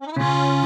Música